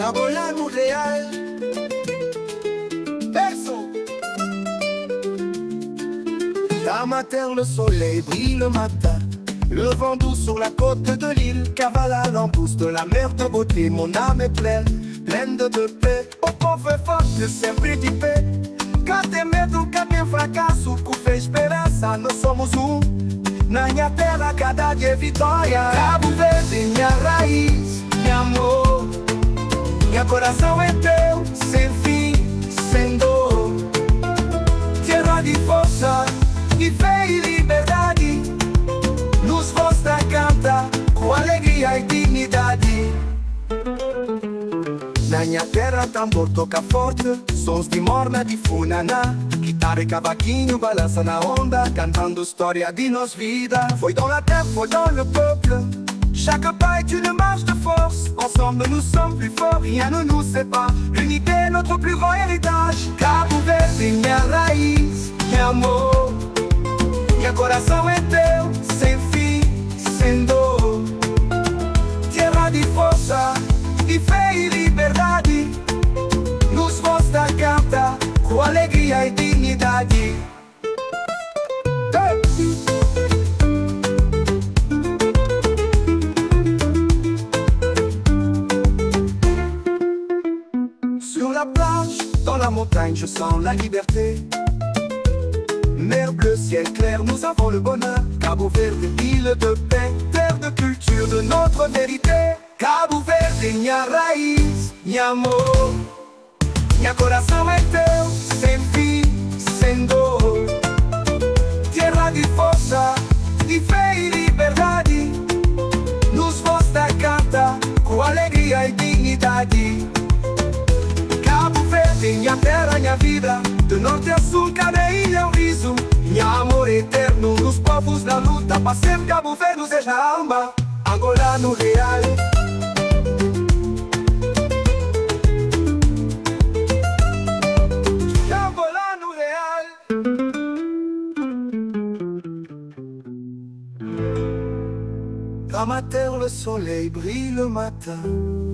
Angola, Montréal. Berceau. Dans ma terre, le soleil brille le matin. Le vent doux sur la côte de l'île. Cavale à l'embousse de la mer de beauté. Mon âme est pleine, pleine de, paix. O é forte, sempre de pé Cá tem medo, cá fracasso Por fé esperança, nós somos um Na minha terra, cada dia é vitória Cabo Verde, minha raiz, meu amor coração é teu, sem fim, sem dor. Terra de força, de fé e liberdade Nos rosta canta, com alegria e dignidade. Na minha terra tambor toca forte Sons de morna, de funaná. Guitarra e cavaquinho balança na onda Cantando história de nos vida. Foi la terre, foi le peuple Chaque pas est une marche de force. Ensemble nous sommes plus forts, rien ne nous sépare. L'unité est notre plus grand héritage. Cabo Verde, minha raiz, meu amor Meu coração é teu, sem fim, sem dor Terra de força, de fé e liberdade Nos rosta canta, com alegria e dignidade Sur la plage, dans la montagne, je sens la liberté. Mer bleu, ciel clair, nous avons le bonheur. Cabo Verde, île de paix, terre de culture, de notre vérité. Cabo Verde, minha raiz, minha amor. Minha coração é teu, sem fim, sem dor. Terra de força, de fé e liberdade. Nos rosta canta, com alegria e dignidade. Minha terra, minha vida. Do norte a sul, cada ilha é um riso. Minha amor eterno nos povos na luta sempre Cabo Verde seja alma. Angola no real. Angola no real. Dans ma terre, le soleil brille le matin